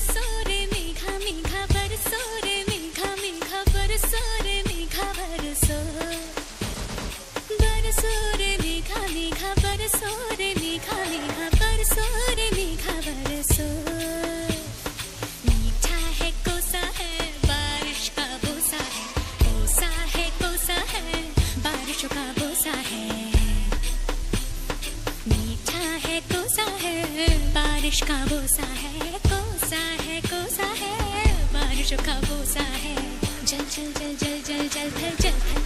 soon. होशों का गोसा है मीठा है कोसा है बारिश का भूसा है कोसा है कोसा है बारिश का भूसा है जल जल जल जल जल जल थर जल थर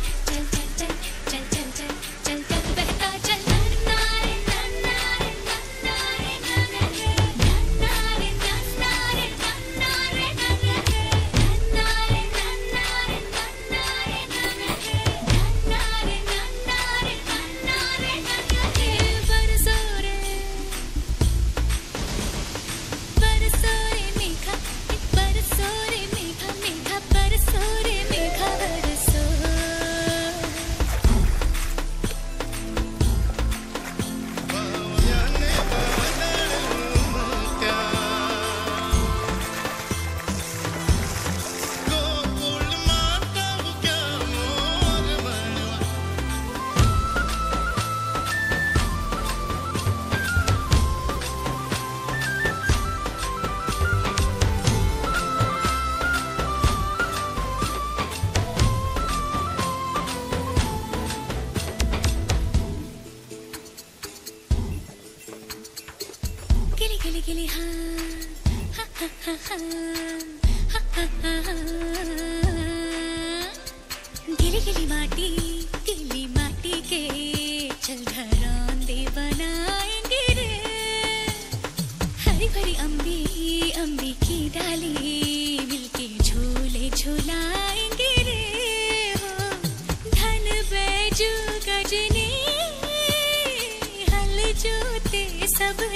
गिली गिली हाँ, हाँ, हाँ। हा हा हा गिली गिली माटी गिली माटी के चल घरौंदे बनाएँगे रे। हरी भरी अम्बी अम्बी की डाली मिलके झूले झूलाएँगे रे। हो, धन बैजू गजने, हल जोते सब